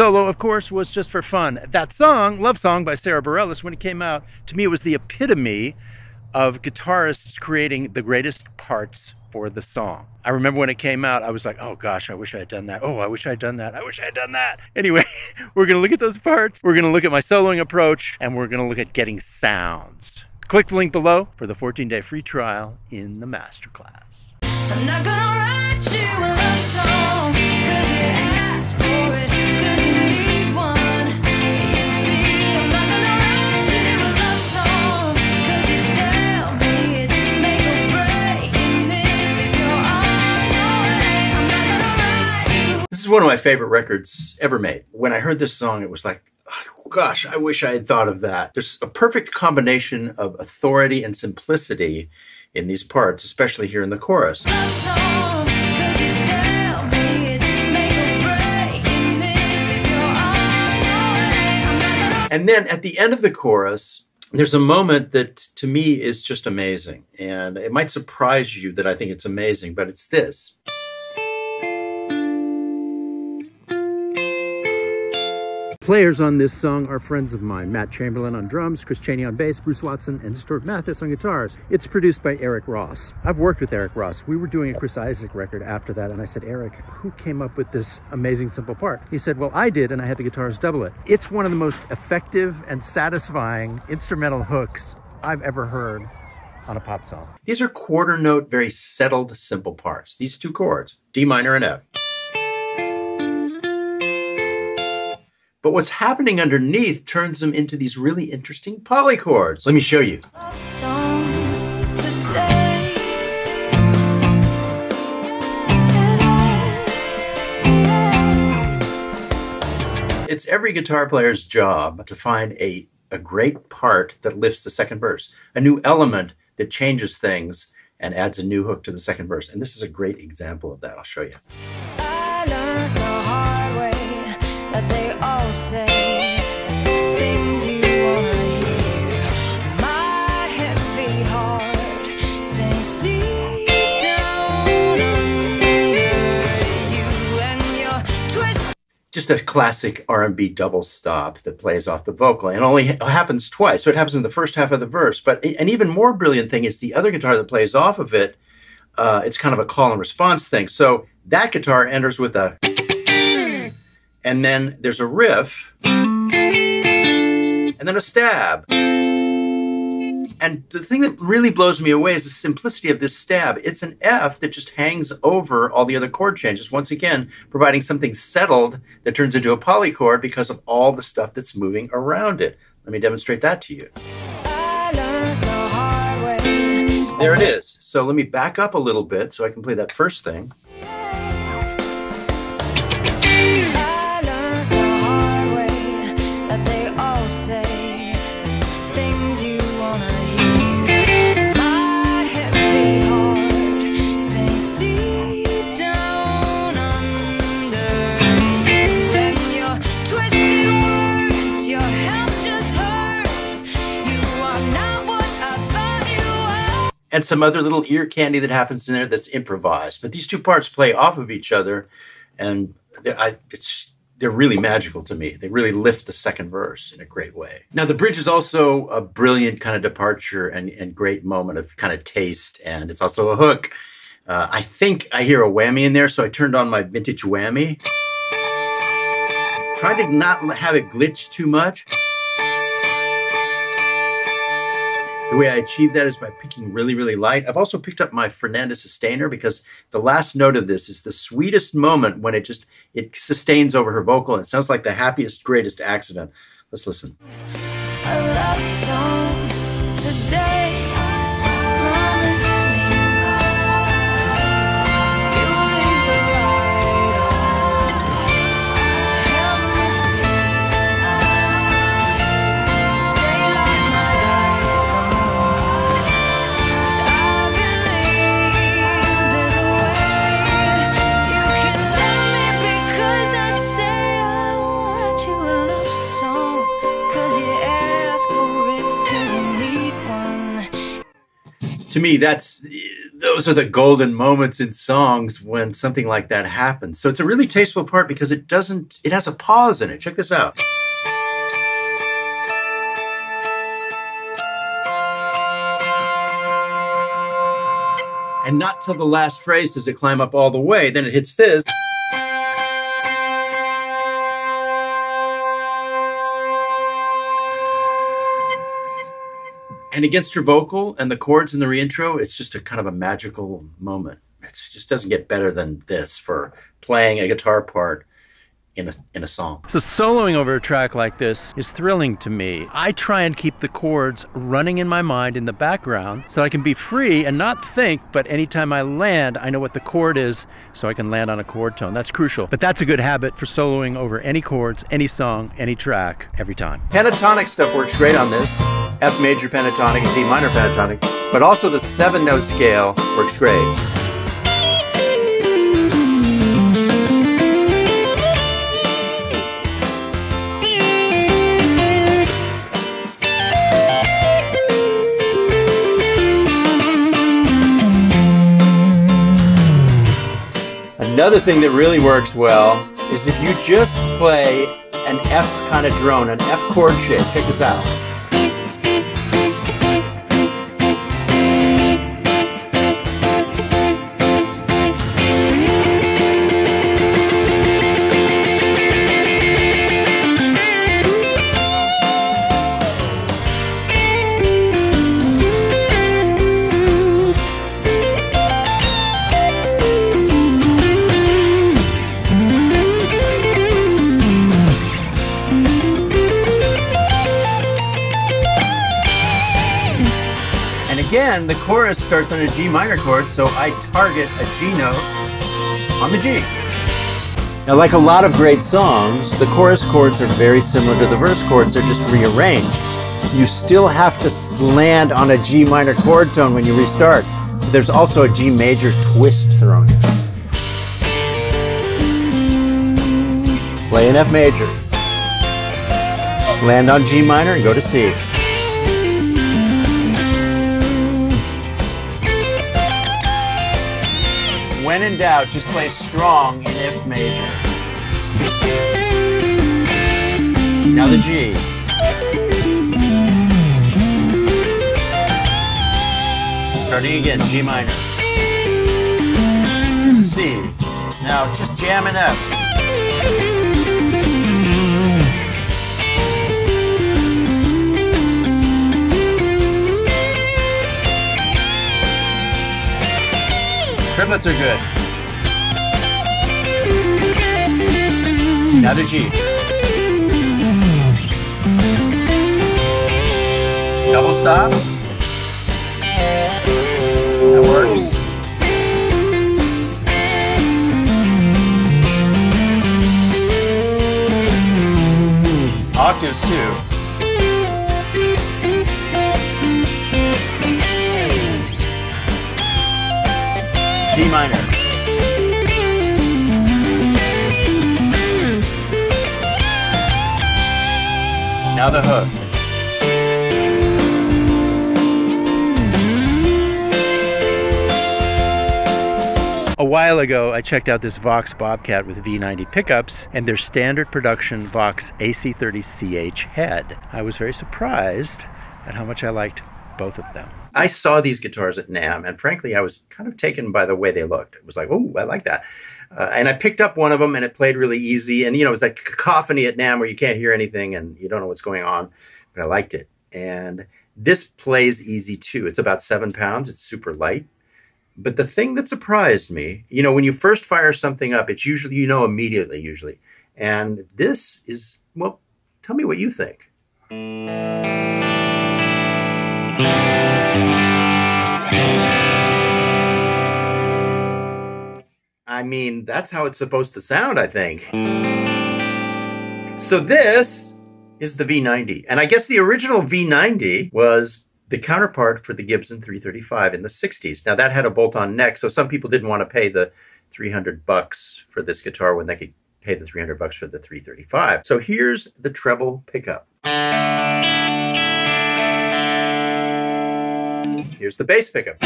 Solo, of course, was just for fun. That song, Love Song by Sara Bareilles, when it came out, to me, it was the epitome of guitarists creating the greatest parts for the song. I remember when it came out, I was like, oh gosh, I wish I had done that. Oh, I wish I had done that. I wish I had done that. Anyway, we're going to look at those parts. We're going to look at my soloing approach and we're going to look at getting sounds. Click the link below for the 14 day free trial in the masterclass. One of my favorite records ever made. When I heard this song, it was like, oh, gosh, I wish I had thought of that. There's a perfect combination of authority and simplicity in these parts, especially here in the chorus. And then at the end of the chorus, there's a moment that to me is just amazing. And it might surprise you that I think it's amazing, but it's this. Players on this song are friends of mine. Matt Chamberlain on drums, Chris Chaney on bass, Bruce Watson, and Stuart Mathis on guitars. It's produced by Eric Rosse. I've worked with Eric Rosse. We were doing a Chris Isaak record after that, and I said, Eric, who came up with this amazing simple part? He said, well, I did, and I had the guitars double it. It's one of the most effective and satisfying instrumental hooks I've ever heard on a pop song. These are quarter note, very settled, simple parts. These two chords, D minor and F. But what's happening underneath turns them into these really interesting polychords. Let me show you. It's every guitar player's job to find a, a great part that lifts the second verse, a new element that changes things and adds a new hook to the second verse. And this is a great example of that. I'll show you. Just a classic R&B double stop that plays off the vocal and only happens twice. So it happens in the first half of the verse. But an even more brilliant thing is the other guitar that plays off of it. Uh, it's kind of a call and response thing. So that guitar enters with a and then there's a riff, and then a stab. And the thing that really blows me away is the simplicity of this stab. It's an F that just hangs over all the other chord changes, once again, providing something settled that turns into a polychord because of all the stuff that's moving around it. Let me demonstrate that to you. There it is. So let me back up a little bit so I can play that first thing. And some other little ear candy that happens in there that's improvised. But these two parts play off of each other, and I, it's they're really magical to me. They really lift the second verse in a great way. Now, the bridge is also a brilliant kind of departure and, and great moment of kind of taste, and it's also a hook. Uh, I think I hear a whammy in there, so I turned on my vintage whammy. Trying to not have it glitch too much. The way I achieve that is by picking really, really light. I've also picked up my Fernandes sustainer because the last note of this is the sweetest moment when it just, it sustains over her vocal and it sounds like the happiest, greatest accident. Let's listen. To me, that's those are the golden moments in songs when something like that happens. So it's a really tasteful part because it doesn't, it has a pause in it. Check this out. And not till the last phrase does it climb up all the way, then it hits this. And against her vocal and the chords in the reintro, it's just a kind of a magical moment. It just doesn't get better than this for playing a guitar part in a, in a song. So soloing over a track like this is thrilling to me. I try and keep the chords running in my mind in the background so I can be free and not think, but anytime I land, I know what the chord is so I can land on a chord tone. That's crucial. But that's a good habit for soloing over any chords, any song, any track, every time. Pentatonic stuff works great on this. F major pentatonic and D minor pentatonic, but also the seven note scale works great. Another thing that really works well is if you just play an F kind of drone, an F chord shape. Check this out. Again, the chorus starts on a G minor chord, so I target a G note on the G. Now, like a lot of great songs, the chorus chords are very similar to the verse chords, they're just rearranged. You still have to land on a G minor chord tone when you restart. There's also a G major twist thrown in. Play an F major. Land on G minor and go to C. when in doubt, just play strong in F major. Now the G. Starting again, G minor. C. Now just jamming up. Triplets are good. Now to G. Double stops. That works. Octaves too. Minor. Now the hook. A while ago, I checked out this Vox Bobcat with V90 pickups and their standard production Vox AC30CH head. I was very surprised at how much I liked both of them. I saw these guitars at NAMM, and frankly, I was kind of taken by the way they looked. It was like, oh, I like that. Uh, and I picked up one of them, and it played really easy. And you know, it was like cacophony at NAMM where you can't hear anything and you don't know what's going on. But I liked it, and this plays easy too. It's about seven pounds. It's super light. But the thing that surprised me, you know, when you first fire something up, it's usually you know immediately, usually. And this is well. Tell me what you think. I mean, that's how it's supposed to sound, I think. So this is the V90. And I guess the original V90 was the counterpart for the Gibson 335 in the 60s. Now that had a bolt-on neck, so some people didn't want to pay the 300 bucks for this guitar when they could pay the 300 bucks for the 335. So here's the treble pickup. Here's the bass pickup.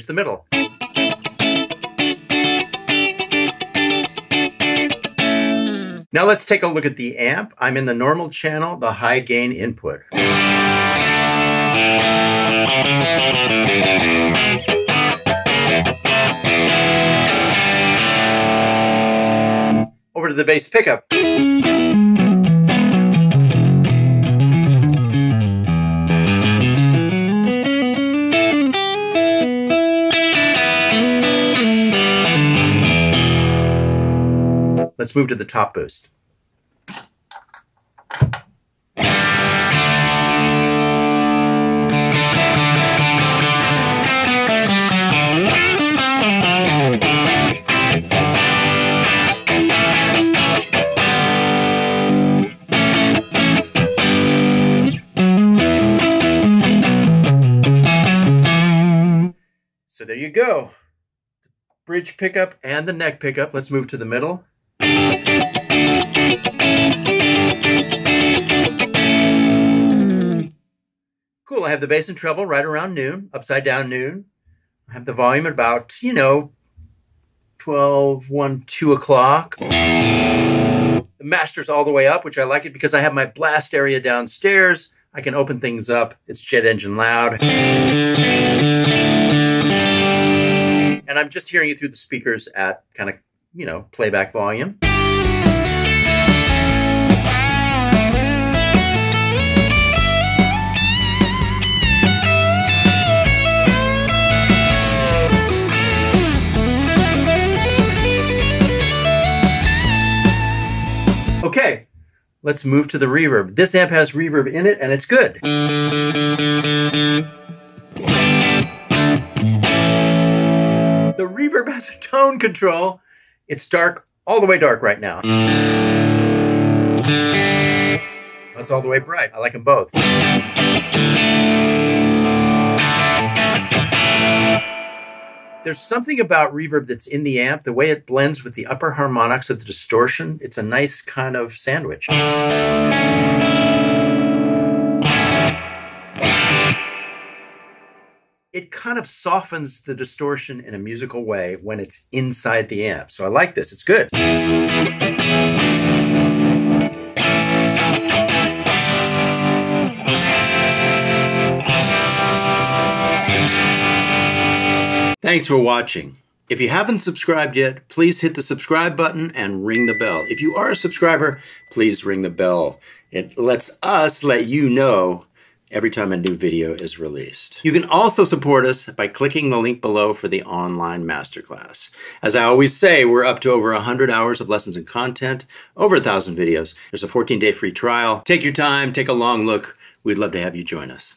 To the middle. Now let's take a look at the amp. I'm in the normal channel, the high gain input. Over to the bass pickup. Let's move to the top boost. So there you go. Bridge pickup and the neck pickup. Let's move to the middle. Cool, I have the bass and treble right around noon, upside down noon. I have the volume at about, you know, 12, 1, 2 o'clock. The master's all the way up, which I like it because I have my blast area downstairs. I can open things up. It's jet engine loud. And I'm just hearing it through the speakers at kind of, you know, playback volume. Okay, let's move to the reverb. This amp has reverb in it and it's good. The reverb has a tone control. It's dark, all the way dark right now. That's all the way bright. I like them both. There's something about reverb that's in the amp, the way it blends with the upper harmonics of the distortion. It's a nice kind of sandwich. It kind of softens the distortion in a musical way when it's inside the amp. So I like this. It's good. Thanks for watching. If you haven't subscribed yet, please hit the subscribe button and ring the bell. If you are a subscriber, please ring the bell. It lets us let you know every time a new video is released. You can also support us by clicking the link below for the online masterclass. As I always say, we're up to over 100 hours of lessons and content, over a 1,000 videos. There's a 14-day free trial. Take your time, take a long look. We'd love to have you join us.